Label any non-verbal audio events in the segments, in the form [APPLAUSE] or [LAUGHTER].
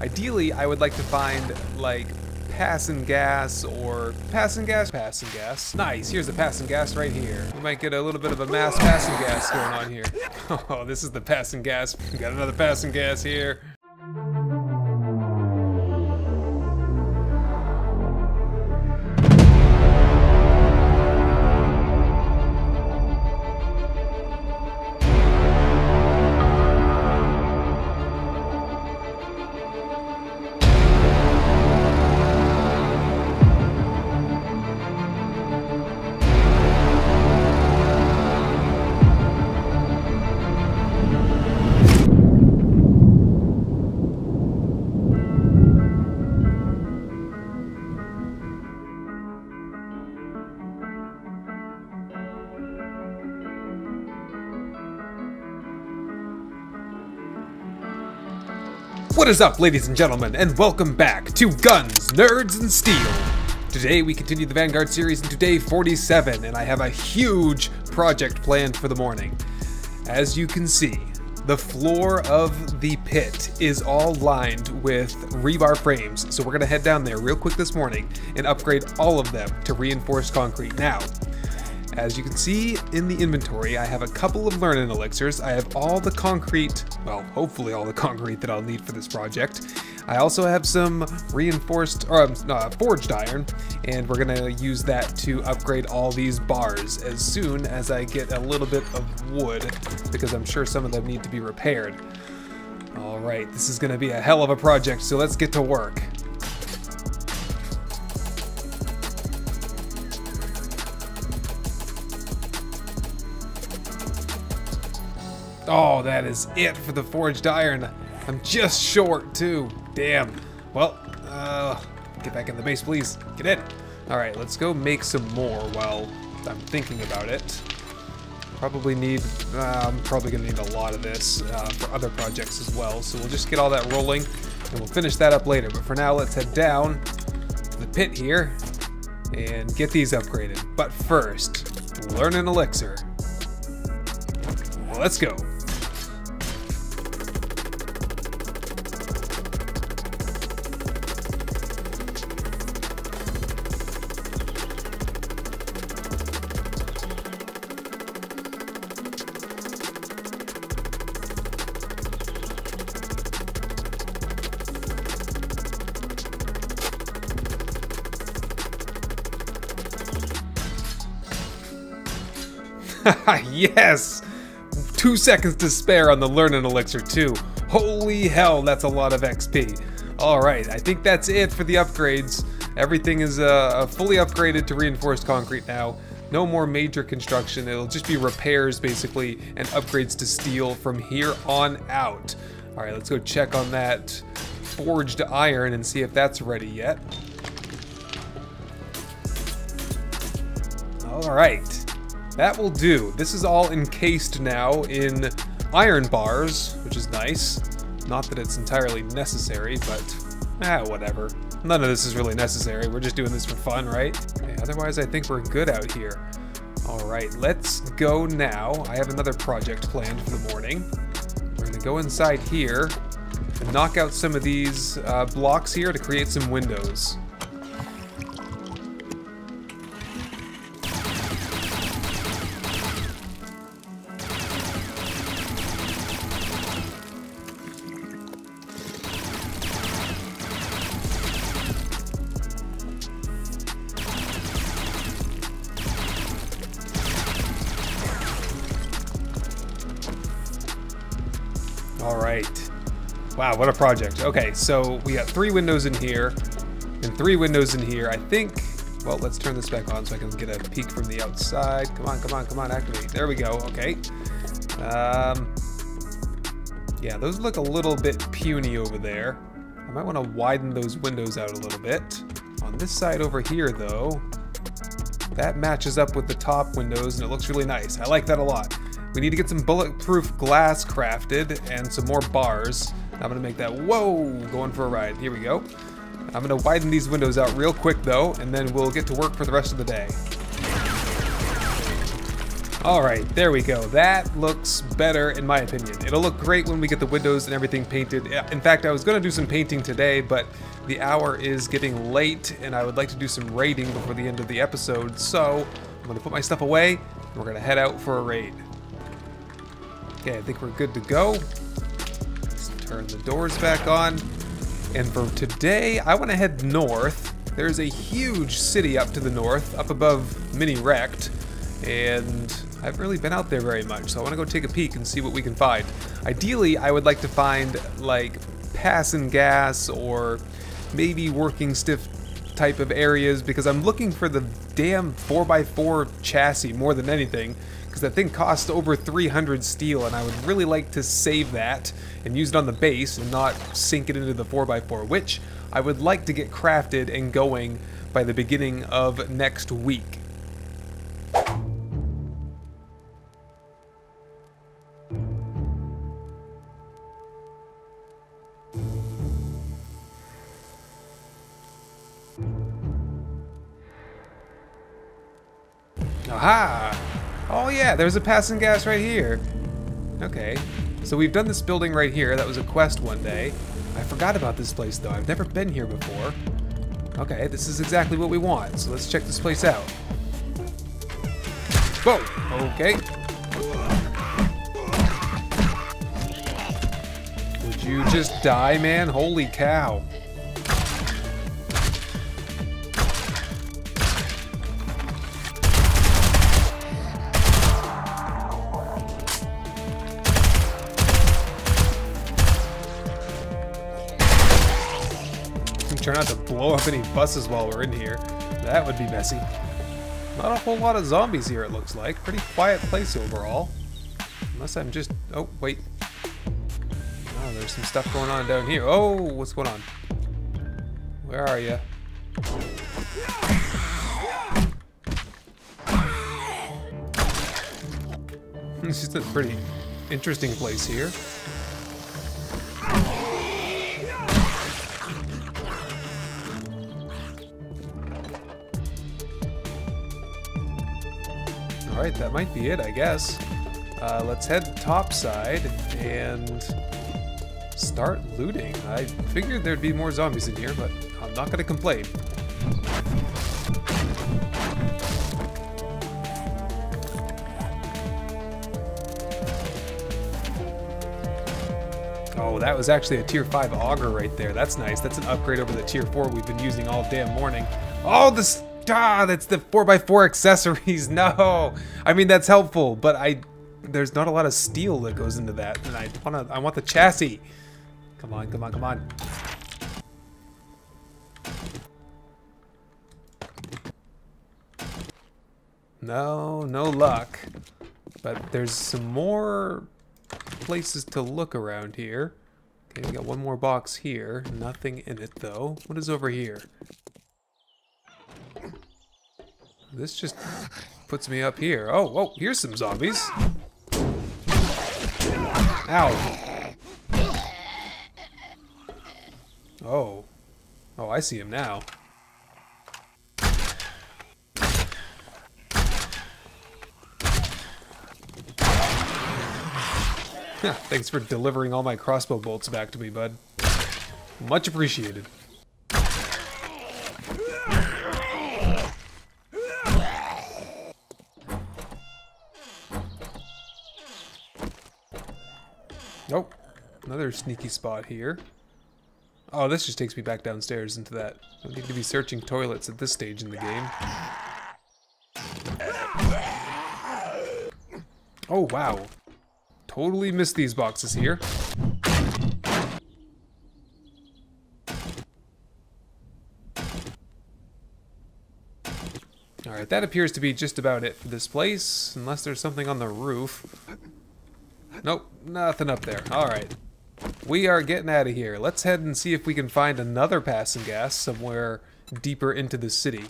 Ideally, I would like to find like Pass-N-Gas or Pass-N-Gas, passing gas. Nice, here's the Pass-N-Gas right here. We might get a little bit of a mass Pass-N-Gas going on here. [LAUGHS] Oh, this is the Pass-N-Gas. We got another Pass-N-Gas here. What is up, ladies and gentlemen, and welcome back to Guns, Nerds, and Steel. Today we continue the Vanguard series into day 47, and I have a huge project planned for the morning. As you can see, the floor of the pit is all lined with rebar frames, so we're gonna head down there real quick this morning and upgrade all of them to reinforced concrete. Now, as you can see in the inventory, I have a couple of learning elixirs. I have all the concrete, well, hopefully all the concrete that I'll need for this project. I also have some reinforced, or um, uh, forged iron, and we're gonna use that to upgrade all these bars as soon as I get a little bit of wood, because I'm sure some of them need to be repaired. All right, this is gonna be a hell of a project, so let's get to work. Oh, that is it for the forged iron. I'm just short, too. Damn. Well, uh, get back in the base, please. Get in. All right, let's go make some more while I'm thinking about it. Probably need, uh, I'm probably gonna need a lot of this uh, for other projects as well. So we'll just get all that rolling and we'll finish that up later. But for now, let's head down the pit here and get these upgraded. But first, learn an elixir. Let's go. [LAUGHS] yes! Two seconds to spare on the Learning Elixir too. Holy hell, that's a lot of XP. Alright, I think that's it for the upgrades. Everything is uh, fully upgraded to reinforced concrete now. No more major construction, it'll just be repairs basically and upgrades to steel from here on out. Alright, let's go check on that forged iron and see if that's ready yet. Alright. That will do. This is all encased now in iron bars, which is nice. Not that it's entirely necessary, but ah, whatever. None of this is really necessary. We're just doing this for fun, right? Okay, otherwise, I think we're good out here. All right, let's go now. I have another project planned for the morning. We're gonna go inside here and knock out some of these uh, blocks here to create some windows. Wow, what a project. Okay, so we got three windows in here and three windows in here. I think, well, let's turn this back on so I can get a peek from the outside. Come on, come on, come on, activate. There we go, okay. Um, yeah, those look a little bit puny over there. I might want to widen those windows out a little bit. On this side over here, though, that matches up with the top windows and it looks really nice. I like that a lot. We need to get some bulletproof glass crafted and some more bars. I'm gonna make that, whoa, going for a ride. Here we go. I'm gonna widen these windows out real quick though, and then we'll get to work for the rest of the day. All right, there we go. That looks better in my opinion. It'll look great when we get the windows and everything painted. In fact, I was gonna do some painting today, but the hour is getting late and I would like to do some raiding before the end of the episode. So I'm gonna put my stuff away and we're gonna head out for a raid. Okay, I think we're good to go. Turn the doors back on. And for today, I want to head north. There's a huge city up to the north, up above Mini Wrecked, and I haven't really been out there very much, so I want to go take a peek and see what we can find. Ideally, I would like to find, like, Pass-N-Gas or maybe working stiff type of areas because I'm looking for the damn 4x4 chassis more than anything because that thing costs over 300 steel and I would really like to save that and use it on the base and not sink it into the 4x4, which I would like to get crafted and going by the beginning of next week. Aha! Oh yeah, there's a Pass-N-Gas right here. Okay, so we've done this building right here. That was a quest one day. I forgot about this place though. I've never been here before. Okay, this is exactly what we want. So let's check this place out. Whoa! Okay. Would you just die, man? Holy cow. Try not to blow up any buses while we're in here. That would be messy. Not a whole lot of zombies here, it looks like. Pretty quiet place overall. Unless I'm just... Oh, wait. Oh, there's some stuff going on down here. Oh, what's going on? Where are you? [LAUGHS] this is a pretty interesting place here. Alright, that might be it, I guess. Uh, let's head topside and start looting. I figured there'd be more zombies in here, but I'm not going to complain. Oh, that was actually a tier 5 auger right there. That's nice. That's an upgrade over the tier 4 we've been using all damn morning. Oh, this Ah, that's the 4x4 accessories. [LAUGHS] No. I mean, that's helpful, but I there's not a lot of steel that goes into that. And I want to I want the chassis. Come on, come on, come on. No, no luck. But there's some more places to look around here. Okay, we got one more box here. Nothing in it, though. What is over here? This just puts me up here. Oh, oh, here's some zombies. Ow. Oh. Oh, I see him now. [LAUGHS] Thanks for delivering all my crossbow bolts back to me, bud. Much appreciated. Nope. Another sneaky spot here. Oh, this just takes me back downstairs into that. I need to be searching toilets at this stage in the game. Oh, wow. Totally missed these boxes here. Alright, that appears to be just about it for this place, unless there's something on the roof. Nope, nothing up there. Alright. We are getting out of here. Let's head and see if we can find another Pass-N-Gas somewhere deeper into the city.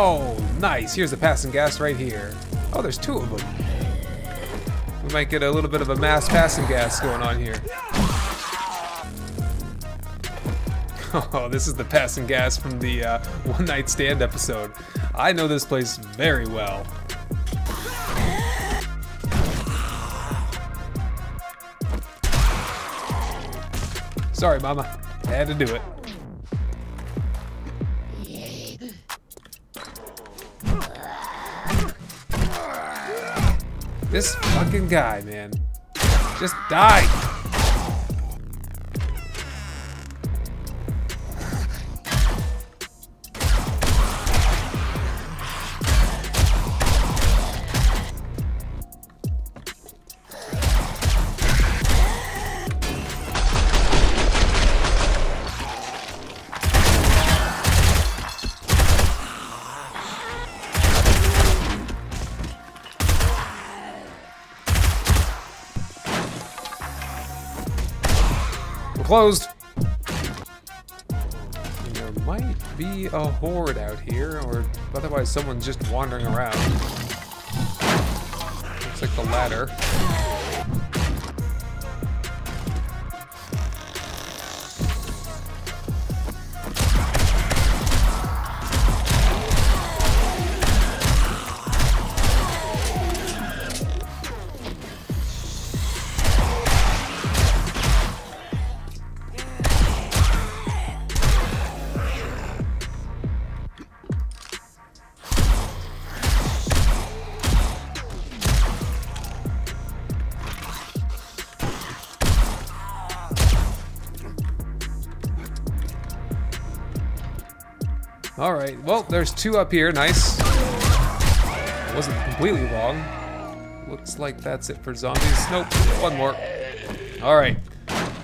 Oh, nice. Here's the Pass-N-Gas right here. Oh, there's two of them. We might get a little bit of a mass Pass-N-Gas going on here. [LAUGHS] Oh, this is the Pass-N-Gas from the uh, One Night Stand episode. I know this place very well. Sorry, Mama. I had to do it. This fucking guy, man. Just die! Closed. There might be a horde out here, or otherwise someone's just wandering around. Looks like the ladder. All right, well, there's two up here. Nice. Wasn't completely wrong. Looks like that's it for zombies. Nope, one more. All right,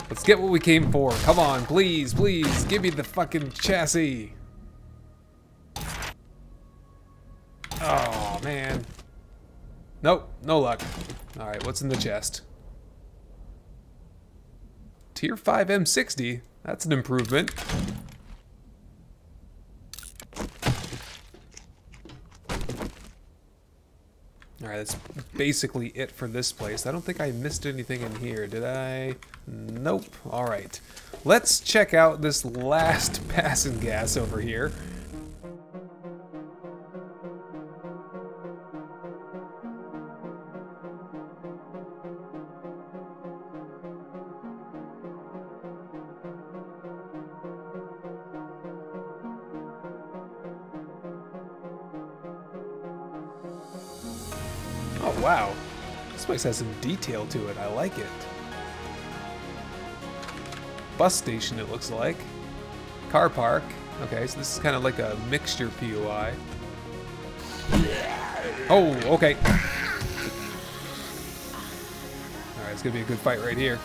let's get what we came for. Come on, please, please, give me the fucking chassis. Oh, man. Nope, no luck. All right, what's in the chest? Tier 5 M60? That's an improvement. That's basically it for this place. I don't think I missed anything in here, did I? Nope. Alright. Let's check out this last [LAUGHS] Pass-N-Gas over here. Oh, wow. This place has some detail to it. I like it. Bus station, it looks like. Car park. Okay, so this is kind of like a mixture POI. Oh, okay. Alright, it's gonna be a good fight right here.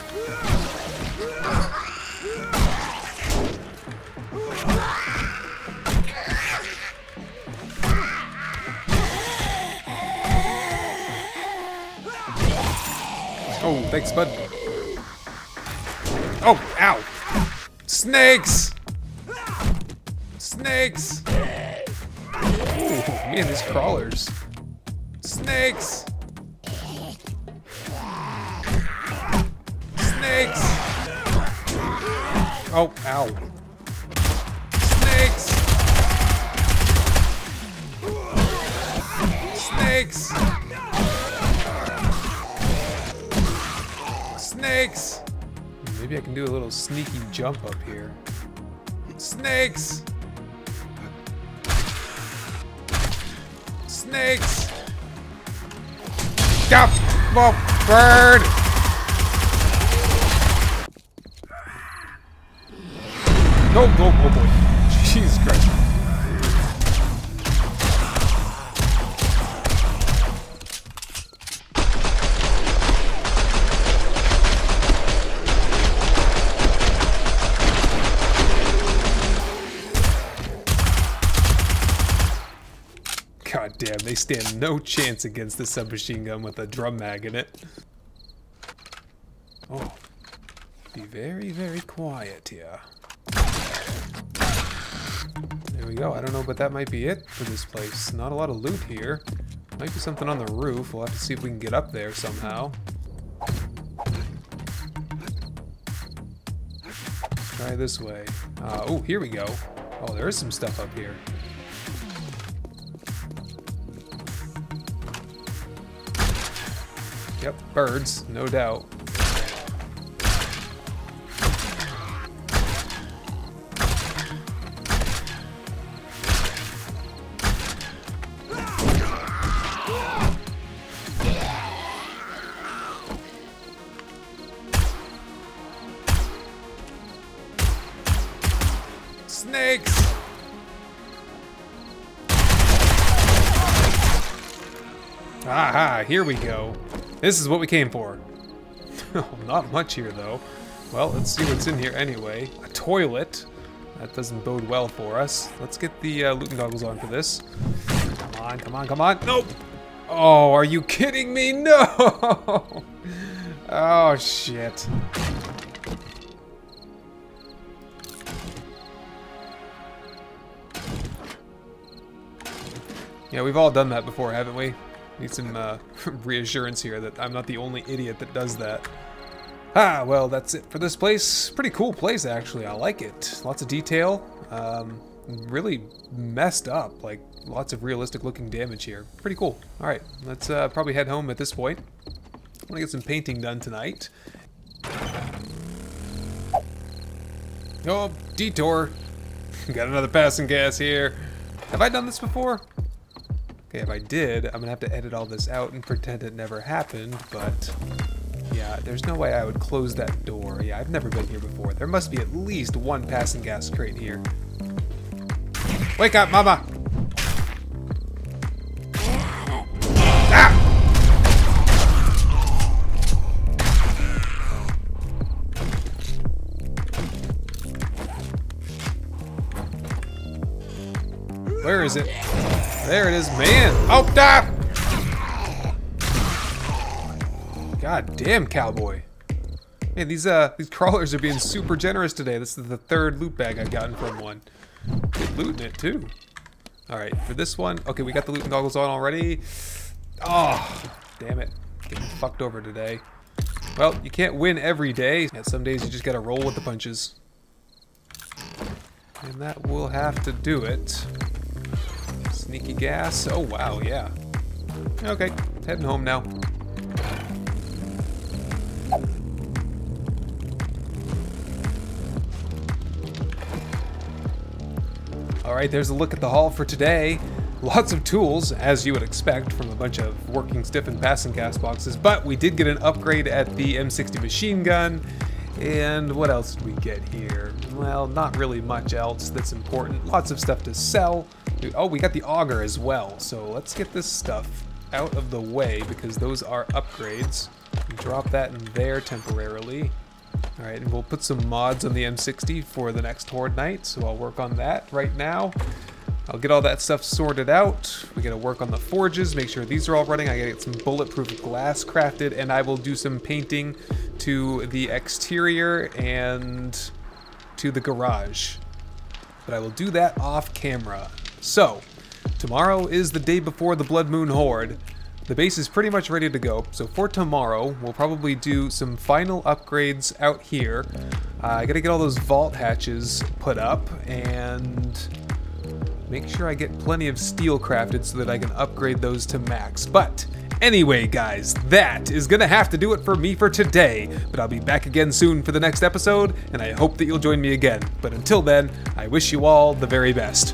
Oh, thanks, bud. Oh, ow! Snakes! Snakes! Ooh, man, these crawlers. Snakes! Snakes! Oh, ow. Maybe I can do a little sneaky jump up here. Snakes! Snakes! Stop! Oh, bird! No, no, oh boy. Jesus Christ. God damn, they stand no chance against the submachine gun with a drum mag in it. Oh, be very, very quiet here. There we go. I don't know, but that might be it for this place. Not a lot of loot here. Might be something on the roof. We'll have to see if we can get up there somehow. Try this way. Uh, oh, here we go. Oh, there is some stuff up here. Yep, birds, no doubt. Snakes! Here we go. This is what we came for. [LAUGHS] oh, not much here, though. Well, let's see what's in here anyway. A toilet. That doesn't bode well for us. Let's get the uh, looting goggles on for this. Come on, come on, come on. Nope! Oh, are you kidding me? [LAUGHS] No! oh, shit. Yeah, we've all done that before, haven't we? Need some uh, [LAUGHS] reassurance here that I'm not the only idiot that does that. Ah, well, that's it for this place. Pretty cool place, actually. I like it. Lots of detail. Um, really messed up. Like, lots of realistic looking damage here. Pretty cool. Alright, let's uh, probably head home at this point. I want to get some painting done tonight. Oh, detour. [LAUGHS] Got another Pass-N-Gas here. Have I done this before? Okay, if I did, I'm gonna have to edit all this out and pretend it never happened, but yeah, there's no way I would close that door. Yeah, I've never been here before. There must be at least one Pass-N-Gas crate here. Wake up, mama! Ah! Where is it? There it is, man. Oh, ah! God damn, cowboy. Man, these uh these crawlers are being super generous today. This is the third loot bag I've gotten from one. Good looting it too. Alright, for this one, okay, we got the looting goggles on already. Oh, damn it. Getting fucked over today. Well, you can't win every day. And some days you just gotta roll with the punches. And that will have to do it. Sneaky gas. Oh, wow, yeah. Okay, heading home now. Alright, there's a look at the haul for today. Lots of tools, as you would expect from a bunch of working stiff and Pass-N-Gas boxes, but we did get an upgrade at the M60 machine gun. And what else did we get here? Well, not really much else that's important. Lots of stuff to sell. Oh, we got the auger as well. So let's get this stuff out of the way because those are upgrades. Drop that in there temporarily. All right, and we'll put some mods on the M60 for the next Horde night, so I'll work on that right now. I'll get all that stuff sorted out. We gotta work on the forges, make sure these are all running. I gotta get some bulletproof glass crafted, and I will do some painting to the exterior and to the garage. But I will do that off camera. So, tomorrow is the day before the Blood Moon Horde. The base is pretty much ready to go, so for tomorrow, we'll probably do some final upgrades out here. Uh, I gotta get all those vault hatches put up, and make sure I get plenty of steel crafted so that I can upgrade those to max. But Anyway, guys, that is gonna have to do it for me for today, but I'll be back again soon for the next episode, and I hope that you'll join me again. But until then, I wish you all the very best.